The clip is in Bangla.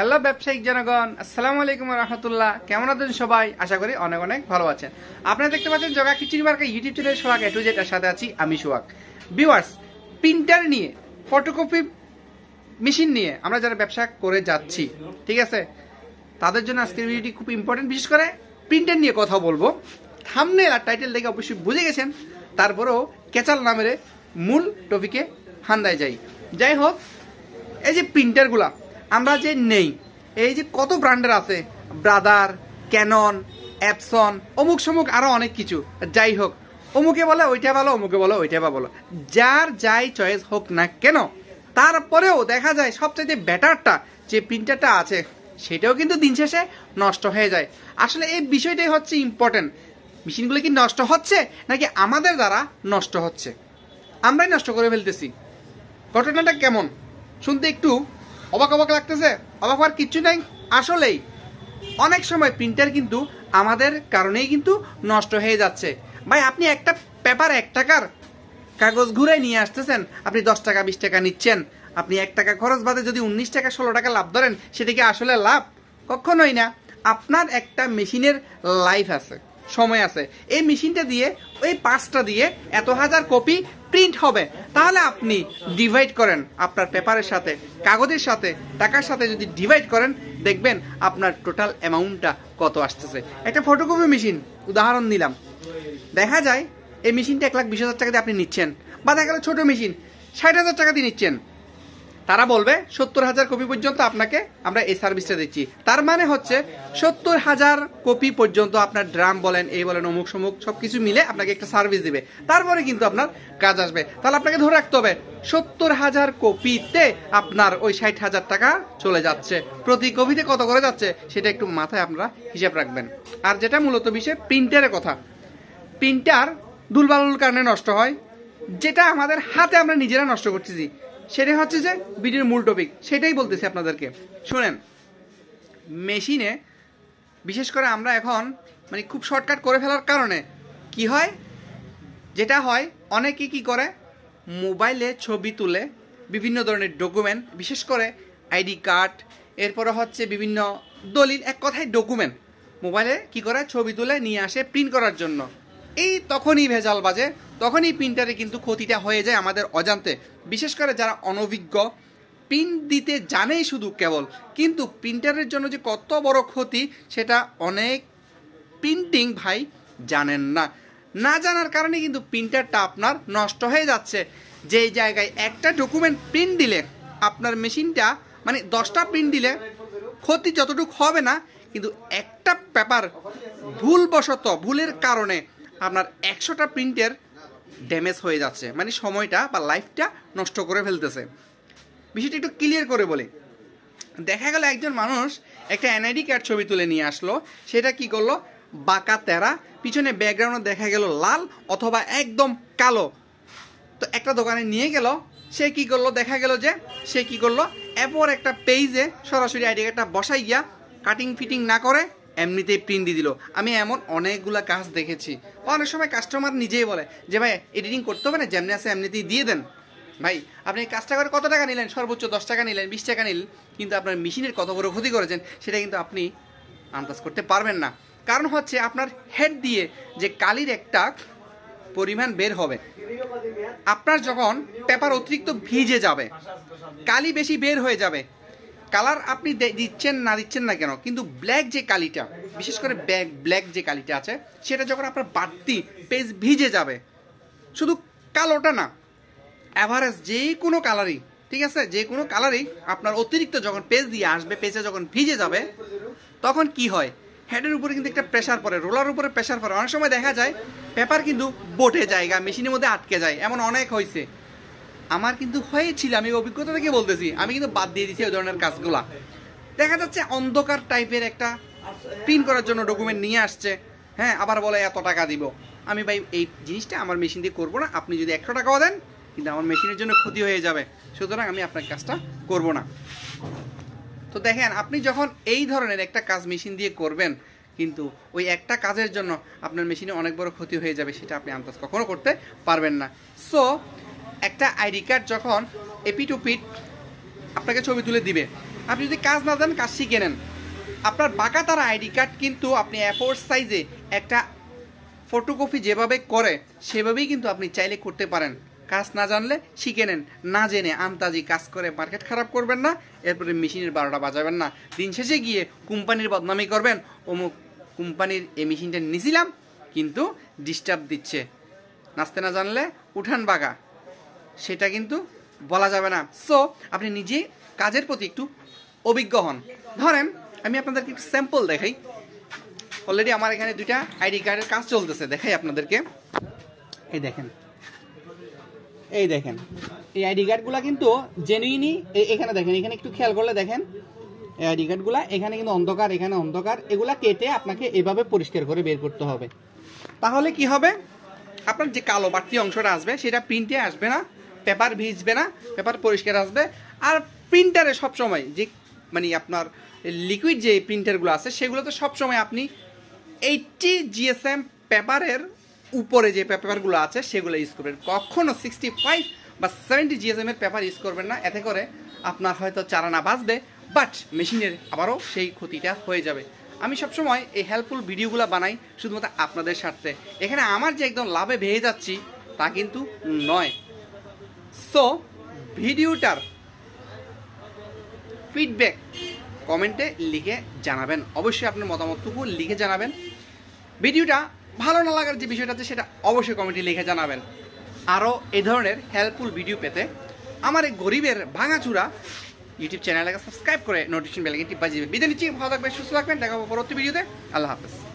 হ্যালো ব্যবসায়িক জনগণ, আসসালামু আলাইকুম রহমতুল্লাহ। কেমন আছেন সবাই? আশা করি অনেক অনেক ভালো আছেন। আপনারা দেখতে পাচ্ছেন জগা খিচুড়ি মার্কা ইউটিউব চ্যানেল সোহাগ এটু যেটার সাথে আছি আমি সোহাগ। ভিউয়ার্স প্রিন্টার নিয়ে ফটোকপি মেশিন নিয়ে আমরা যারা ব্যবসা করে যাচ্ছি, ঠিক আছে? তাদের জন্য আজকের ভিডিওটি খুব ইম্পর্টেন্ট বিশেষ করে প্রিন্টার নিয়ে কথা বলব। থামনেল আর টাইটেল দেখে অবশ্যই বুঝে গেছেন, তারপরেও কেচাল নামের মূল টপিকে হান্দায় যাই। যাই হোক, এই যে প্রিন্টারগুলা আমরা যে নেই, এই যে কত ব্র্যান্ডের আছে, ব্রাদার, ক্যানন, অ্যাপসন, অমুক সমুক আরও অনেক কিছু। যাই হোক, অমুকে বলে, ওইটা ভালো অমুকে বলে, ওইটা বা বলো। যার যাই চয়েস হোক না কেন, তারপরেও দেখা যায় সবচাইতে বেটারটা যে প্রিন্টারটা আছে, সেটাও কিন্তু দিন শেষে নষ্ট হয়ে যায়। আসলে এই বিষয়টাই হচ্ছে ইম্পর্টেন্ট মেশিনগুলো কি নষ্ট হচ্ছে, নাকি আমাদের দ্বারা নষ্ট হচ্ছে? আমরাই নষ্ট করে ফেলতেছি। ঘটনাটা কেমন? শুনতে একটু অবাক অবাক লাগতেছে। অবাক হওয়ার কিচ্ছু নাই। আসলেই, অনেক সময় প্রিন্টার কিন্তু আমাদের কারণেই কিন্তু নষ্ট হয়ে যাচ্ছে। ভাই, আপনি একটা পেপার, এক টাকার কাগজ ঘুরে নিয়ে আসতেছেন, আপনি দশ টাকা, বিশ টাকা নিচ্ছেন। আপনি এক টাকা খরচ বাদে যদি উনিশ টাকা, ষোলো টাকা লাভ ধরেন, সেটা কি আসলে লাভ? কখনোই না। আপনার একটা মেশিনের লাইফ আছে। সময় আছে। এই মেশিনটা দিয়ে ওই পাঁচটা দিয়ে এত হাজার কপি প্রিন্ট হবে। তাহলে আপনি ডিভাইড করেন আপনার পেপারের সাথে, কাগজের সাথে, টাকার সাথে যদি ডিভাইড করেন, দেখবেন আপনার টোটাল অ্যামাউন্টটা কত আসতেছে। একটা ফটোকপি মেশিন উদাহরণ নিলাম। দেখা যায়, এই মেশিনটা এক লাখ বিশ হাজার টাকা দিয়ে আপনি নিচ্ছেন, বা দেখা গেল ছোটো মেশিন ষাট হাজার টাকা দিয়ে নিচ্ছেন। তারা বলবে, সত্তর হাজার কপি পর্যন্ত আপনাকে আমরা এই সার্ভিসটা দিচ্ছি। তার মানে হচ্ছে, সত্তর হাজার কপি পর্যন্ত আপনার ড্রাম বলেন, এই বলেন, অমুক সমুক সব কিছু মিলে আপনাকে একটা সার্ভিস দিবে। তারপরে কিন্তু আপনার কাজ আসবে। তাহলে আপনাকে ধরে রাখতে হবে, সত্তর হাজার কপিতে আপনার ওই ষাট হাজার টাকা চলে যাচ্ছে। প্রতি কপিতে কত করে যাচ্ছে, সেটা একটু মাথায় আপনারা হিসাব রাখবেন। আর যেটা মূলত বিষয় প্রিন্টারের কথা। প্রিন্টার দুলবালুর কারণে নষ্ট হয়, যেটা আমাদের হাতে আমরা নিজেরা নষ্ট করতেছি। সেটা হচ্ছে যে ভিডিওর মূল টপিক সেটাই বলতেছি আপনাদেরকে। শুনেন মেশিনে বিশেষ করে আমরা এখন মানে খুব শর্টকাট করে ফেলার কারণে কি হয়? যেটা হয়, অনেকে কি করে? মোবাইলে ছবি তুলে বিভিন্ন ধরনের ডকুমেন্ট বিশেষ করে আইডি কার্ড এরপরে হচ্ছে বিভিন্ন দলিল, এক কথায় ডকুমেন্ট মোবাইলে কি করে? ছবি তুলে নিয়ে আসে প্রিন্ট করার জন্য। এই তখনই ভেজাল বাজে, তখনই প্রিন্টারে কিন্তু ক্ষতিটা হয়ে যায় আমাদের অজান্তে। বিশেষ করে যারা অনভিজ্ঞ, প্রিন্ট দিতে জানেই শুধু কেবল, কিন্তু প্রিন্টারের জন্য যে কত বড় ক্ষতি, সেটা অনেক প্রিন্টিং ভাই জানেন না। না জানার কারণে কিন্তু প্রিন্টারটা আপনার নষ্ট হয়ে যাচ্ছে। যেই জায়গায় একটা ডকুমেন্ট প্রিন্ট দিলে, আপনার মেশিনটা মানে দশটা প্রিন্ট দিলে ক্ষতি যতটুকু হবে না, কিন্তু একটা পেপার ভুলবশত, ভুলের কারণে আপনার একশোটা প্রিন্টের ড্যামেজ হয়ে যাচ্ছে। মানে সময়টা বা লাইফটা নষ্ট করে ফেলতেছে। বিষয়টা একটু ক্লিয়ার করে বলি। দেখা গেল একজন মানুষ একটা এনআইডি কার্ড ছবি তুলে নিয়ে আসলো। সেটা কি করল? বাঁকা তেরা, পিছনে ব্যাকগ্রাউন্ডে দেখা গেল লাল অথবা একদম কালো। তো একটা দোকানে নিয়ে গেল। সে কি করল? দেখা গেল যে সে কি করল? এরপর একটা পেজে সরাসরি আইডি কার্ডটা বসাই গিয়া কাটিং ফিটিং না করে এমনিতেই প্রিন্ট দিয়ে দিল। আমি এমন অনেকগুলা কাজ দেখেছি। অনেক সময় কাস্টমার নিজেই বলে যে, ভাই এডিটিং করতে হবে না, যেমনি আছে এমনিতেই দিয়ে দেন। ভাই, আপনি কাজটা করে কত টাকা নিলেন? সর্বোচ্চ দশ টাকা নিলেন, বিশ টাকা নিলেন, কিন্তু আপনার মেশিনের কত বড় ক্ষতি করেছেন, সেটা কিন্তু আপনি আন্দাজ করতে পারবেন না। কারণ হচ্ছে আপনার হেড দিয়ে যে কালির একটা পরিমাণ বের হবে, আপনার যখন পেপার অতিরিক্ত ভিজে যাবে, কালি বেশি বের হয়ে যাবে কালার আপনি দিচ্ছেন, না দিচ্ছেন না কেন? কিন্তু ব্ল্যাক যে কালিটা, বিশেষ করে ব্ল্যাক যে কালিটা আছে, সেটা যখন আপনার বাড়তি পেজ ভিজে যাবে, শুধু কালোটা না অ্যাভারেজ যে কোনো কালারই ঠিক আছে? যে কোনো কালারই আপনার অতিরিক্ত যখন পেজ দিয়ে আসবে পেজে যখন ভিজে যাবে, তখন কি হয়? হেডের উপরে কিন্তু একটা প্রেশার পড়ে রোলার উপরে প্রেশার পড়ে। অনেক সময় দেখা যায় পেপার কিন্তু বোটে জায়গা মেশিনের মধ্যে আটকে যায়, এমন অনেক হয়েছে আমার কিন্তু হয়েছিল, আমি অভিজ্ঞতা থেকে বলতেছি? আমি কিন্তু বাদ দিয়ে দিছি ওই ধরনের কাজগুলা। দেখা যাচ্ছে অন্ধকার টাইপের একটা প্রিন্ট করার জন্য ডকুমেন্ট নিয়ে আসছে। হ্যাঁ আবার বলে এত টাকা দিব। আমি ভাই, এই জিনিসটা আমার মেশিন দিয়ে করব না। আপনি যদি একশো টাকাও দেন, কিন্তু আমার মেশিনের জন্য ক্ষতি হয়ে যাবে। সুতরাং আমি আপনার কাজটা করব না। তো দেখেন, আপনি যখন এই ধরনের একটা কাজ মেশিন দিয়ে করবেন, কিন্তু ওই একটা কাজের জন্য আপনার মেশিনে অনেক বড় ক্ষতি হয়ে যাবে, সেটা আপনি আন্দাজ কখনো করতে পারবেন না। সো একটা আইডি কার্ড যখন এপি টু পিট আপনাকে ছবি তুলে দিবে। আপনি যদি কাজ না জানেন কাজ শিখে নেন। আপনার বাঁকা তারা আইডি কার্ড কিন্তু আপনি অ্যাফোর সাইজে একটা ফটোকপি যেভাবে করে, সেভাবেই কিন্তু আপনি চাইলে করতে পারেন। কাজ না জানলে শিখে নেন, না জেনে আমতাজি কাজ করে মার্কেট খারাপ করবেন না, এরপরে মেশিনের বারোটা বাজাবেন না। দিন শেষে গিয়ে কোম্পানির বদনামি করবেন, অমুক কোম্পানির এই মেশিনটা নিয়েছিলাম কিন্তু ডিস্টার্ব দিচ্ছে। নাচতে না জানলে উঠান বাগা সেটা কিন্তু বলা যাবে না। সো আপনি নিজে কাজের প্রতি একটু অভিজ্ঞ হন। ধরেন, আমি আপনাদেরকে একটু স্যাম্পল দেখাই। অলরেডি আমার এখানে দুইটা আইডি কার্ডের কাজ চলতেছে, দেখাই আপনাদেরকে। এই দেখেন। এই দেখেন। এই আইডি কার্ডগুলো কিন্তু জেনুইনই এখানে দেখেন, এখানে একটু খেয়াল করলে দেখেন। এই আইডি কার্ডগুলো এখানে কিন্তু অন্ধকার, এখানে অন্ধকার, এগুলা কেটে আপনাকে এভাবে পরিষ্কার করে বের করতে হবে। তাহলে কি হবে? আপনার যে কালো বাড়তি অংশটা আসবে, সেটা প্রিন্টে আসবে না। পেপার ভিজবে না, পেপার পরিষ্কার আসবে। আর প্রিন্টারে সবসময় যে মানে আপনার লিকুইড যে প্রিন্টারগুলো আছে, সেগুলোতে সবসময় আপনি এইটটি জিএসএম পেপারের উপরে যে পেপারগুলো আছে, সেগুলো ইউজ করবেন। কখনও সিক্সটি ফাইভ বা সেভেন্টি জিএসএম এর পেপার ইউজ করবেন না। এতে করে আপনার হয়তো চারানা বাঁচবে বাট মেশিনের আবারও সেই ক্ষতিটা হয়ে যাবে। আমি সবসময় এই হেল্পফুল ভিডিওগুলো বানাই শুধুমাত্র আপনাদের স্বার্থে। এখানে আমার যে একদম লাভে ভেয়ে যাচ্ছি, তা কিন্তু নয়। সো ভিডিওটার ফিডব্যাক কমেন্টে লিখে জানাবেন। অবশ্যই আপনার মতামতটুকু লিখে জানাবেন। ভিডিওটা ভালো না লাগার যে বিষয়টা আছে, সেটা অবশ্যই কমেন্টে লিখে জানাবেন। আরও এ ধরনের হেল্পফুল ভিডিও পেতে আমার এই গরিবের ভাঙাচুরা ইউটিউব চ্যানেলটাকে সাবস্ক্রাইব করে নোটিফিকেশন বেল আইকনটি বাজিয়ে বিদায় নিচ্ছি, ভালো থাকবেন, সুস্থ থাকবেন, দেখা হবে পরবর্তী ভিডিওতে আল্লাহ হাফেজ।